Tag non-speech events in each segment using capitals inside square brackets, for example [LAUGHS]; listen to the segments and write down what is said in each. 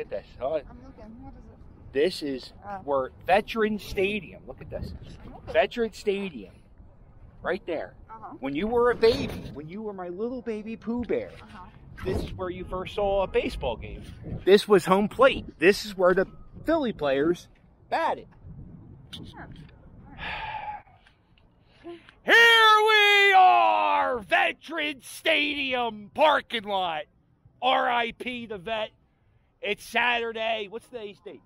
Look at this. Oh, I'm looking. What is it? this is Oh. where Veteran Stadium. Look at this. Veteran Stadium. Right there. Uh-huh. When you were a baby, when you were my little baby Pooh Bear, Uh-huh. this is where you first saw a baseball game. This was home plate. This is where the Philly players batted. [SIGHS] Here we are, Veteran Stadium parking lot. R.I.P. the vet. It's Saturday. What's today's date?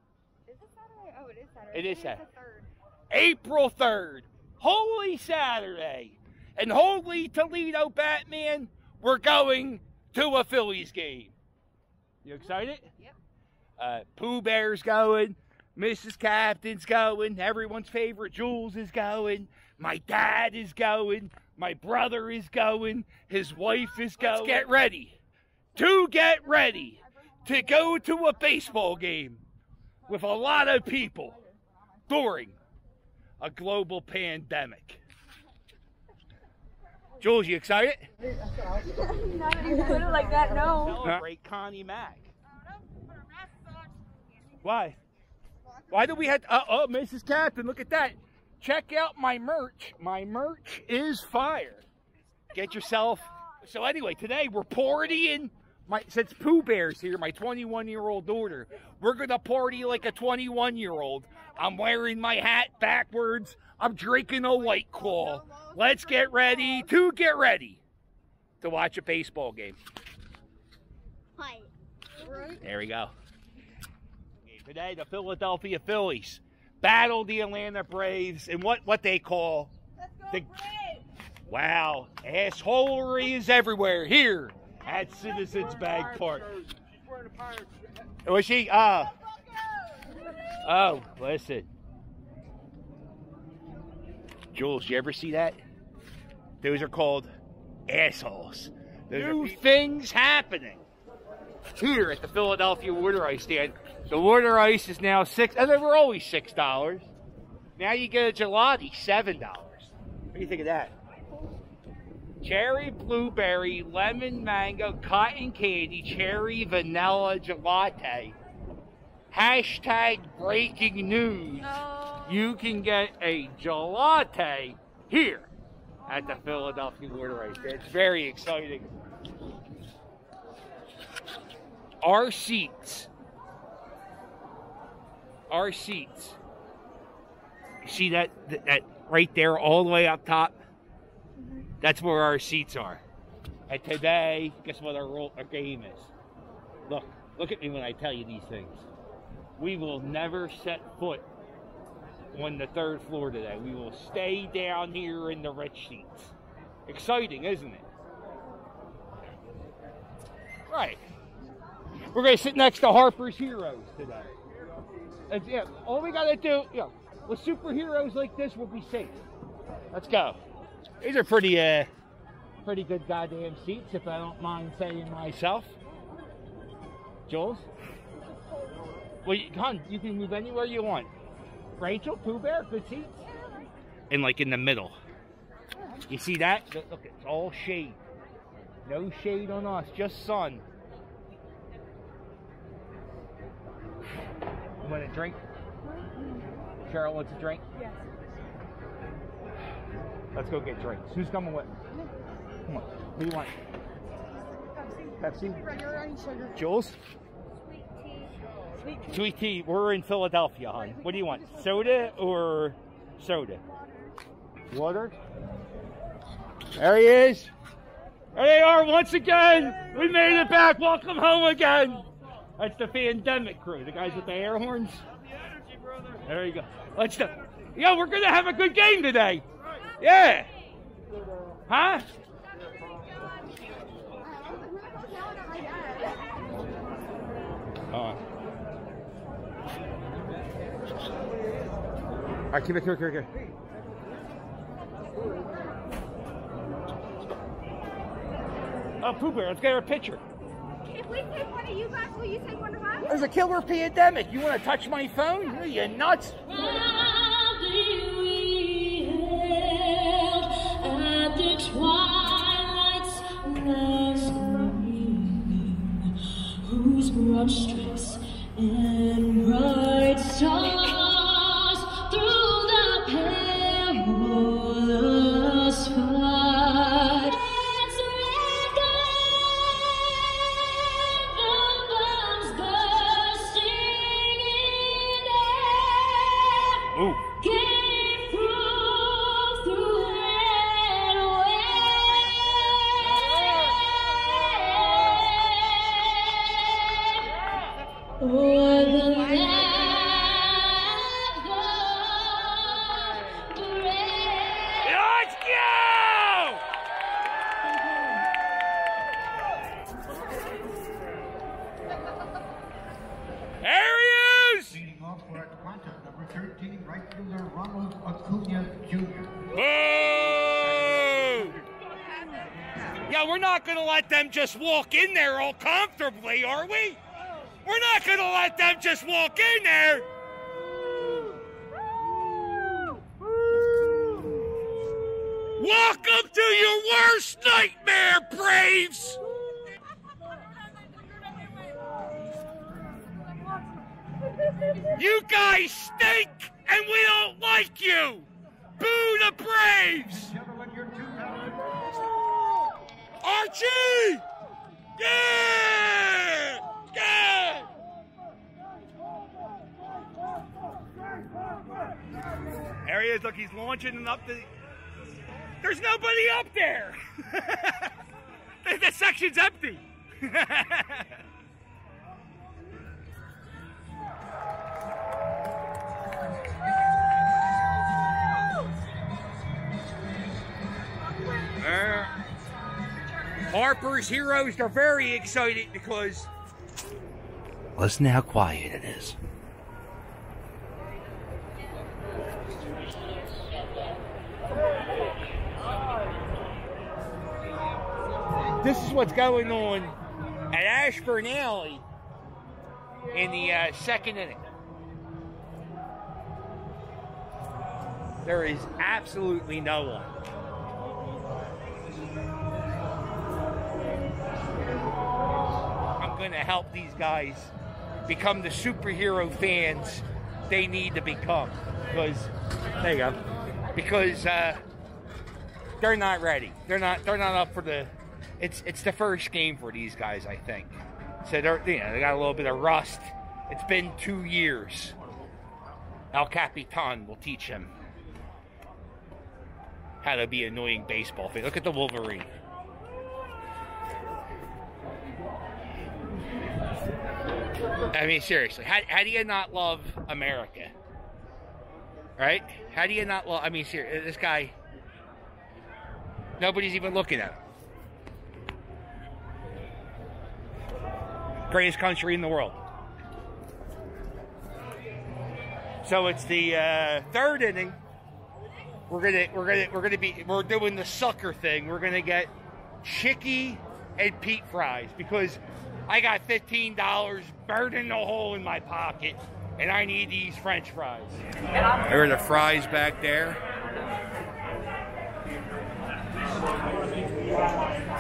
Is it Saturday? Oh, it is Saturday. It is Saturday. April 3rd. Holy Saturday. And holy Toledo Batman, we're going to a Phillies game. You excited? Yep. Uh, Pooh Bear's going. Mrs. Captain's going. Everyone's favorite Jules is going. My dad is going. My brother is going. His wife is going. Let's get ready. To get ready to go to a baseball game with a lot of people during a global pandemic. Jules, you excited? Now that you put it like that, no. Celebrate Connie Mack. Why? Why do we have? Uh, oh, Mrs. Captain, look at that! Check out my merch. My merch is fire. Get yourself. So anyway, today we're partying. My since Pooh Bear's here, my 21 year old daughter, we're gonna party like a 21 year old. I'm wearing my hat backwards. I'm drinking a white claw. Let's get ready to get ready to watch a baseball game. Right. There we go. Today, the Philadelphia Phillies battle the Atlanta Braves in what, what they call Let's go, The- Braves! wow, assholery is everywhere here at Citizens Bank Park. Was she? Uh, oh, listen. Jules, you ever see that? Those are called assholes. Those New things happening here at the Philadelphia Water Ice stand. The water ice is now six, and they were always six dollars. Now you get a gelati, seven dollars. What do you think of that? Cherry, blueberry, lemon, mango, cotton candy, cherry, vanilla gelati. Hashtag breaking news. You can get a gelati here at the Philadelphia Water Ice. It's very exciting. Our seats. Our seats. You see that, that that right there all the way up top? That's where our seats are. And today, guess what our, role, our game is? Look, look at me when I tell you these things. We will never set foot on the third floor today. We will stay down here in the rich seats. Exciting, isn't it? Right. We're going to sit next to Harper's Heroes today. And, yeah, all we got to do, yeah, with superheroes like this, we'll be safe. Let's go. These are pretty, uh, pretty good goddamn seats, if I don't mind saying myself. Jules? Well, you, hon, you can move anywhere you want. Rachel, Pooh Bear, good seats. And like in the middle. You see that? Look, look, it's all shade. No shade on us, just sun. You want a drink? Cheryl wants a drink? Yes. Let's go get drinks. Who's coming with? Come on. What do you want? Pepsi? Regular, any sugar. Jules? Sweet tea. Sweet tea. We're in Philadelphia, hon. What do you want? Soda or soda? Water? There he is. There they are once again. We made it back. Welcome home again. That's the pandemic crew, the guys with the air horns. There you go. Let's do. Yeah, we're gonna have a good game today. Yeah. Huh? Uh. All right, keep it here, here, here. Oh, Pooh Bear, let's get her a picture. If we take one of you back, will you take one of us? There's a killer pandemic. You want to touch my phone? Are you nuts? [LAUGHS] not going to let them just walk in there all comfortably, are we? We're not going to let them just walk in there. Welcome to your worst nightmare, Braves! You guys stink, and we don't like you! Boo the Braves! Gentlemen, your 2000 Archie! Yeah! Yeah! Is. Look, he's launching and up the. There's nobody up there. [LAUGHS] the, the section's empty. [LAUGHS] Harper's heroes are very excited because. Listen to how quiet it is. This is what's going on at Ashburn Alley in the uh, second inning. There is absolutely no one. Going to help these guys become the superhero fans they need to become. Because, there you go. Because uh, they're not ready. They're not. They're not up for the. It's it's the first game for these guys, I think. So they're you know they got a little bit of rust. It's been two years. El Capitan will teach him how to be annoying baseball fan. Look at the Wolverine. I mean, seriously, how, how do you not love America? Right? How do you not love? I mean, ser- this guy. Nobody's even looking at him. Greatest country in the world. So it's the uh, third inning. We're gonna we're gonna we're gonna be we're doing the sucker thing. We're gonna get Chickie and Pete fries because I got fifteen dollars burning a hole in my pocket, and I need these French fries. There are the fries back there.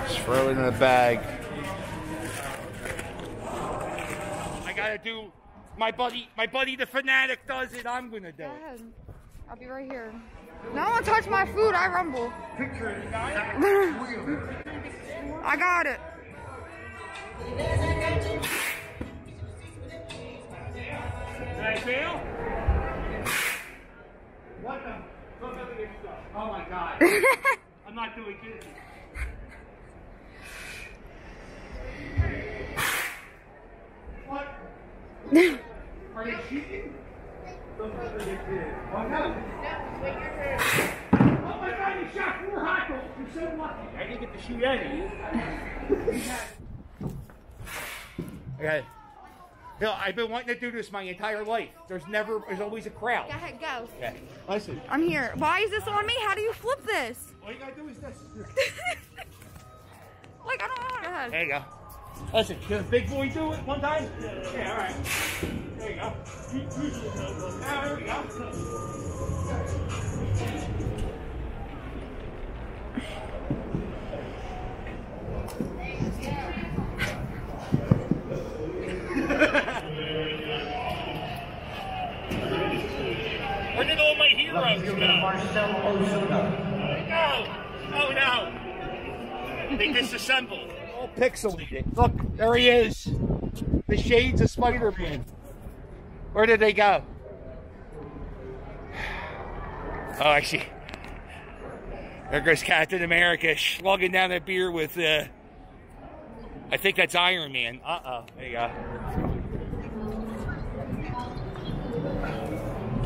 Just throw it in the bag. I gotta do. My buddy, my buddy, the Phanatic does it. I'm gonna do it. I'll be right here. No one touch my food. I rumble. [LAUGHS] I got it. Can I fail? What the? Oh my god. [LAUGHS] I'm not doing good. What? [LAUGHS] Are they cheating? Oh, oh my god, you shot four hot dogs. You're so lucky. I didn't get to shoot any. [LAUGHS] okay. You know, I've been wanting to do this my entire life. There's never, there's always a crowd. Go ahead, go. Okay. Listen. I'm here. Why is this on me? How do you flip this? All you gotta do is this. [LAUGHS] Like, I don't know. There you go. Listen, can a big boy do it one time? Yeah, all right. There you go. Ah, there we go. Marcel Ozuna. No! Oh no! They disassembled. All pixelated. Look, there he is. The shades of Spider-Man. Where did they go? Oh, I see. There goes Captain America slugging down that beer with, uh, I think that's Iron Man. Uh-oh. There you go.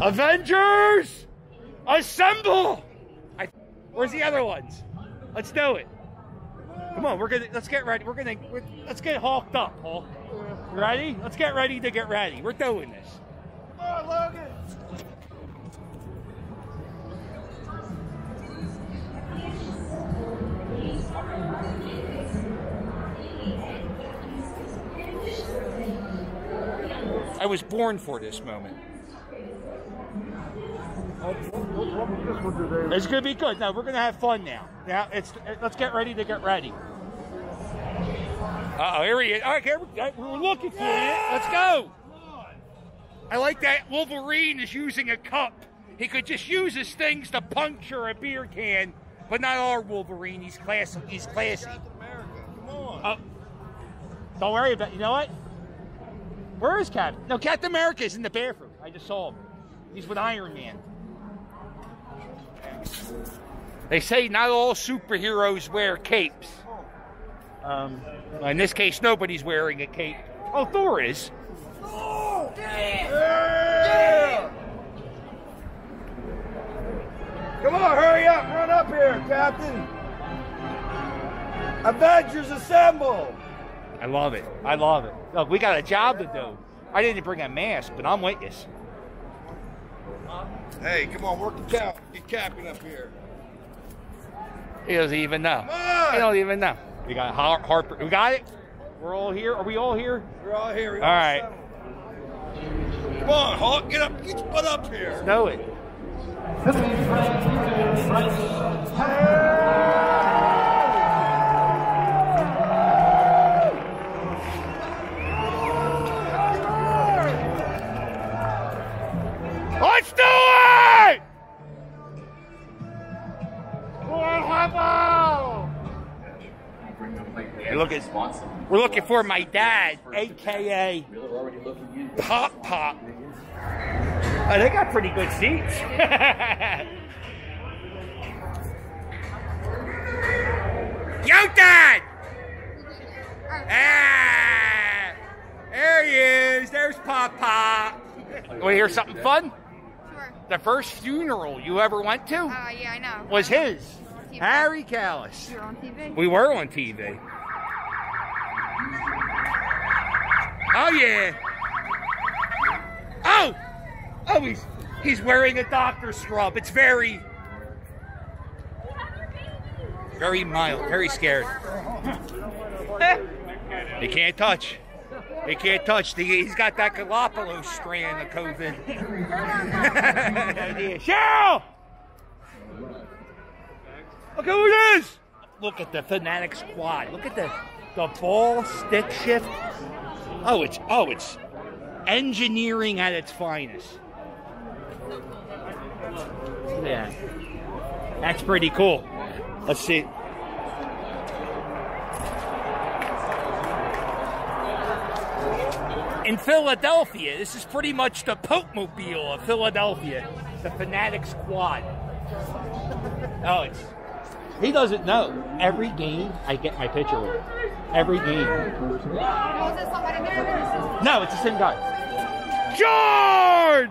Avengers! Assemble! I, where's the other ones? Let's do it. Come on, we're gonna let's get ready. We're gonna we're, let's get hawked up, Hulk. Ready? Let's get ready to get ready. We're doing this. Come on, Logan. I was born for this moment. It's gonna be good. Now we're gonna have fun now. Now it's let's get ready to get ready. Uh oh, here he is. All right, here we, we were looking for you. Let's go. I like that Wolverine is using a cup. He could just use his things to puncture a beer can, but not our Wolverine. He's classy. He's classy. Oh, don't worry about. You know what? Where is Captain? No, Captain America is in the bathroom. I just saw him. He's with Iron Man. They say not all superheroes wear capes. Um, in this case, nobody's wearing a cape. Oh, Thor is. Come on, hurry up, run up here, Captain. Avengers assemble! I love it. I love it. Look, we got a job to do. I didn't bring a mask, but I'm with you. Hey, come on, work the cap. Get capping up here. He doesn't even know. Come! He don't even know. We got Har- Harper. We got it. We're all here. Are we all here? We're all here. we All right. assemble. Come on, Hawk, get up, get your butt up here. Know it. Let's do it! Looking, we're looking for my dad, aka Pop Pop. Oh, they got pretty good seats. [LAUGHS] Yo, Dad! Ah, there he is. There's Pop Pop. Want to hear something fun? Sure. The first funeral you ever went to Uh, yeah, I know. was his, Harry Kalas. You're on TV. We were on TV. Oh yeah. Oh, oh he's he's wearing a doctor scrub. It's very very mild, very scared. [LAUGHS] they can't touch. They can't touch. The, he's got that Galapagos strand of COVID. [LAUGHS] Cheryl! Look who it is! Look at the Phanatic squad. Look at the the ball stick shift. Oh, it's oh, it's engineering at its finest. Yeah, that's pretty cool. Let's see. In Philadelphia, this is pretty much the Pope Mobile of Philadelphia, the Phanatic Squad. Oh, it's he doesn't know. Every game, I get my picture with him. Every game. Is it somebody there? No, it's the same guy. George!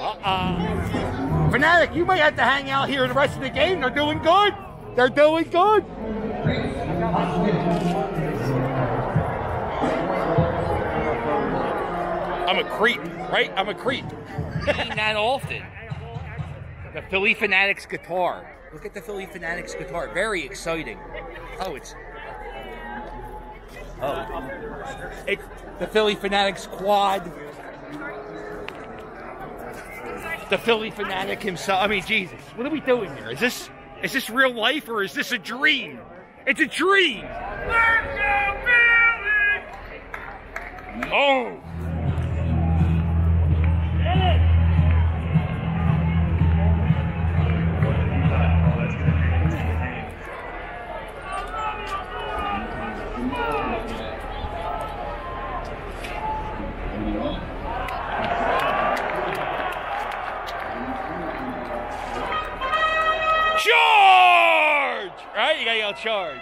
Uh-uh. Phanatic, you might have to hang out here the rest of the game. They're doing good. They're doing good. I'm a creep, right? I'm a creep. Ain't [LAUGHS] that often. The Phillie Phanatic's guitar. Look at the Phillie Phanatic's guitar. Very exciting. Oh, it's. Oh. It's the Phillie Phanatic squad. The Phillie Phanatic himself. I mean, Jesus. What are we doing here? Is this is this real life or is this a dream? It's a dream. Let's go, Bills! Oh! Charge.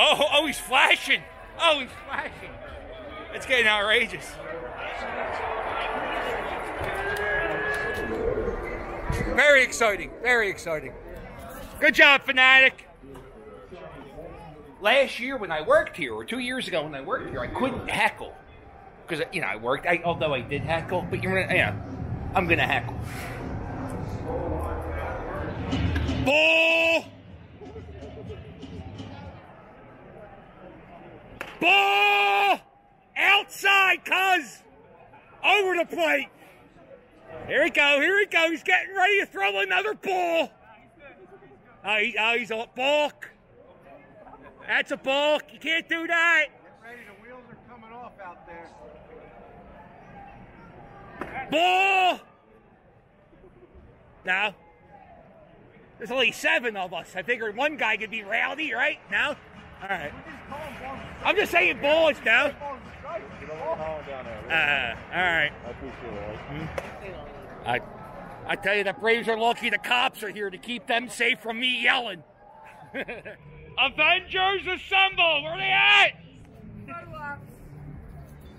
Oh, oh, he's flashing. Oh, he's flashing. It's getting outrageous. Very exciting. Very exciting. Good job, Phanatic. Last year when I worked here, or two years ago when I worked here, I couldn't heckle. Because, you know, I worked, I, although I did heckle, but you're gonna, know, I'm to heckle. Ball! Ball! Outside, cuz! Over the plate! Here we go, here we go. He's getting ready to throw another ball. Oh, he, oh he's a balk. That's a balk. You can't do that. Ready, the wheels are coming off out there. Ball! No. There's only seven of us. I figured one guy could be rowdy, right? Now? All right. I'm just saying balls, no? Uh, all right. Hmm? I, I tell you, the Braves are lucky the cops are here to keep them safe from me yelling. [LAUGHS] Avengers assemble! Where are they at?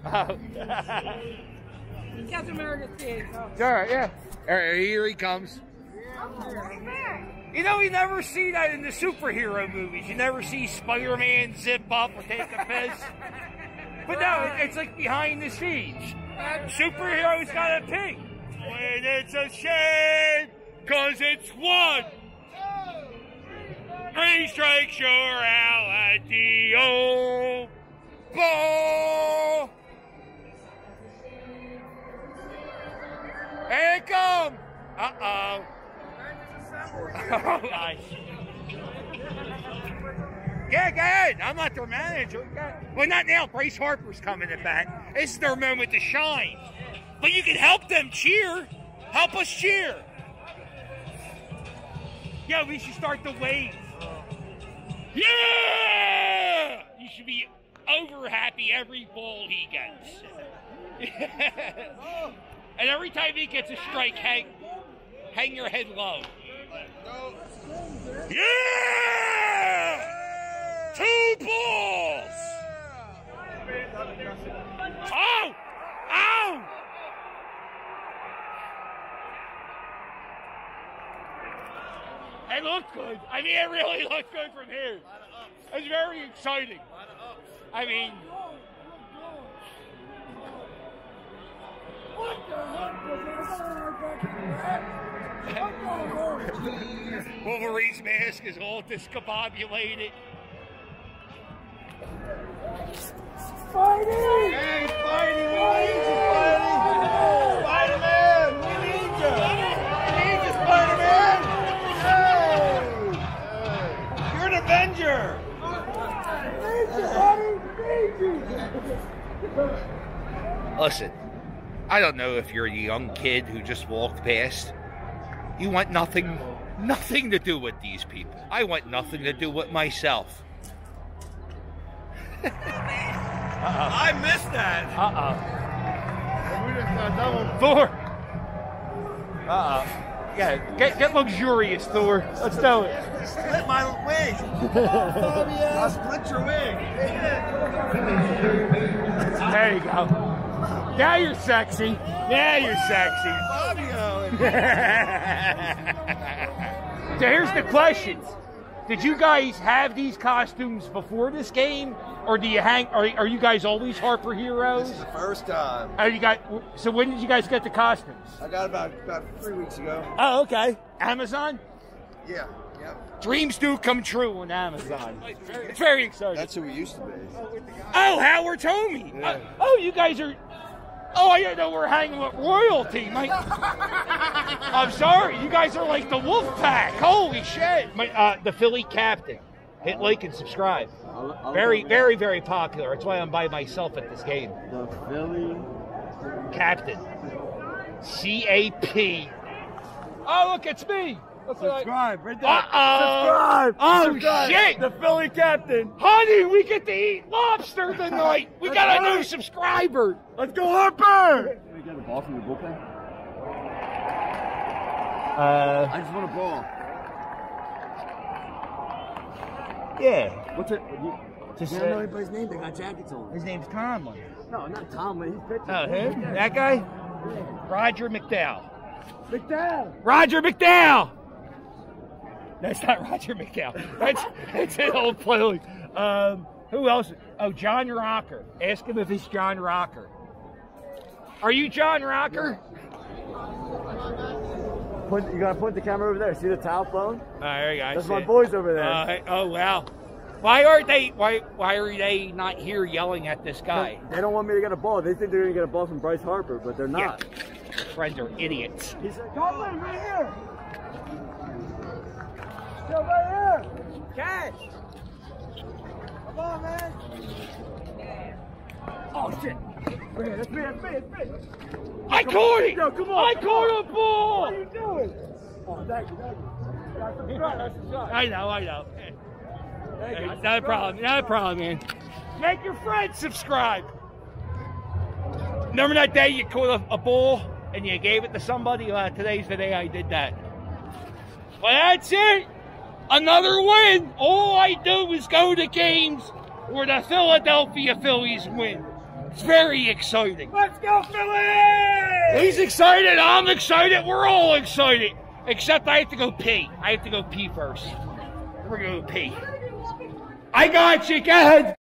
Oh. [LAUGHS] Captain America thing. All right, yeah. All right, here he comes. You know, you never see that in the superhero movies. You never see Spider-Man zip up or take a piss. But no, it's like behind the scenes. Superheroes got a pee. When it's a shame, cause it's one. Three strikes, you're out at the old ball. Here it come. Uh-oh. [LAUGHS] Oh, nice. Yeah, go ahead. I'm not their manager. Well, not now. Bryce Harper's coming at bat. This is their moment to shine. But you can help them cheer. Help us cheer. Yeah, we should start the wave. Yeah! You should be over happy every ball he gets. [LAUGHS] and every time he gets a strike, hang, hang your head low. Yeah! Two balls! Oh! Ow! It looked good. I mean, it really [LAUGHS] looked good from here. It's very exciting. I mean, Wolverine's mask is all discombobulated. Hey, Spidey, we need you, Spidey! Spider-Man, we need you! We need you, Spider-Man! Hey! You're an Avenger! Listen, I don't know if you're a young kid who just walked past. You want nothing, nothing to do with these people. I want nothing to do with myself. [LAUGHS] I missed that! Uh oh. We just got Thor. Uh oh. Yeah, get get luxurious, Thor. Let's do it. Split my wing! [LAUGHS] I'll split your wing! There you go. Now you're sexy. Now you're sexy. Fabio! [LAUGHS] So here's the questions. Did you guys have these costumes before this game, or do you hang? Are, are you guys always Harper heroes? This is the First time. Are you got? So when did you guys get the costumes? I got about about three weeks ago. Oh, okay. Amazon. Yeah, yep. Dreams do come true on Amazon. [LAUGHS] It's very exciting. That's who we used to be. oh, Howard homie. Yeah. Uh, oh, you guys are. Oh, I didn't know we're hanging with royalty. My, [LAUGHS] I'm sorry. You guys are like the wolf pack. Holy shit. My, uh, the Philly captain. Hit like and subscribe. I'll- I'll Very, very, very popular. That's why I'm by myself at this game. The Philly. Captain. C A P. Oh, look, it's me. Look Subscribe right there. Uh-oh. Subscribe. Oh, Subscribe. shit. The Philly captain. Honey, we get to eat lobster tonight. We got a new subscriber. Let's go, Harper. Can we get a ball from your bullpen? Uh, I just want a ball. Yeah. What's it? You, Just, you don't know anybody's name? They got jackets on. his name's Tomlin. No, not Tomlin. He's pitching. Oh, him? That guy? Roger McDowell. McDowell. Roger McDowell. That's not Roger McDowell. That's that's an old play. Um, who else? Oh, John Rocker. Ask him if he's John Rocker. Are you John Rocker? Put, you gotta put the camera over there. See the towel phone? Oh, there you go. That's my boys over there. Uh, oh wow. Why aren't they? Why why are they not here yelling at this guy? They don't want me to get a ball. They think they're gonna get a ball from Bryce Harper, but they're not. your Friends are idiots. He's like, Tomlin, right here. Yo, right here. Catch. Come on, man. Oh shit! Here, that's me, that's me, that's me. I caught it. Yo, come on, I come caught a ball! What are you doing? Oh, thank you, thank you. That's the shot, that's the shot. I know, I know. Thank. Not a problem. Not a problem, man. Make your friends subscribe. Remember that day you caught a, a ball and you gave it to somebody? Uh, today's the day I did that. Well, that's it. Another win. All I do is go to games where the Philadelphia Phillies win. It's very exciting. Let's go, Philly. He's excited. I'm excited. We're all excited. Except I have to go pee. I have to go pee first. We're going to pee. I got you. Go ahead.